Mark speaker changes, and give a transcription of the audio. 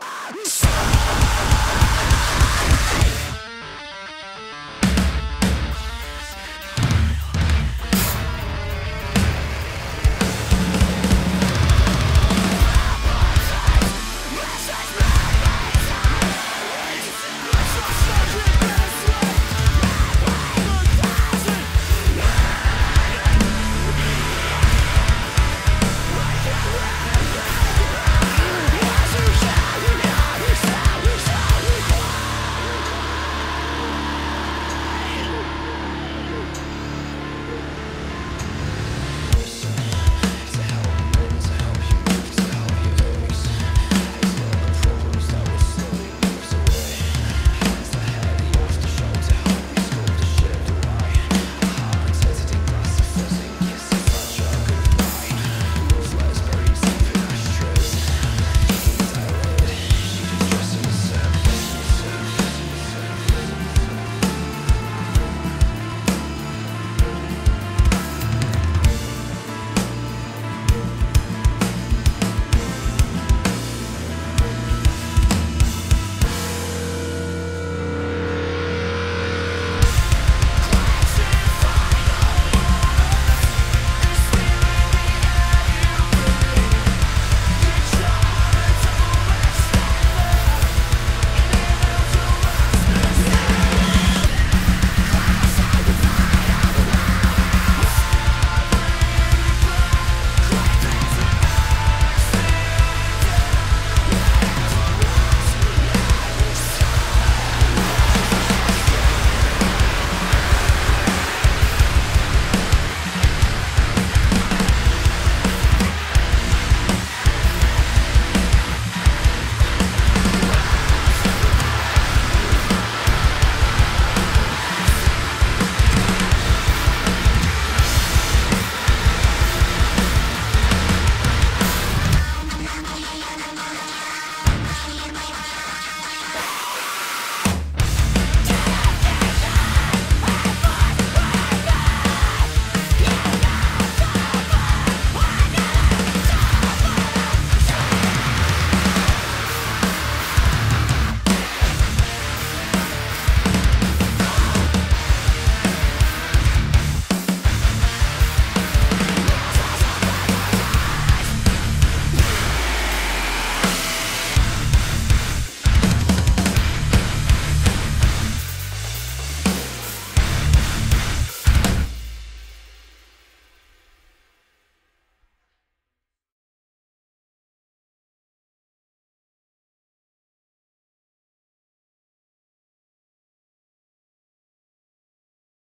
Speaker 1: Ah!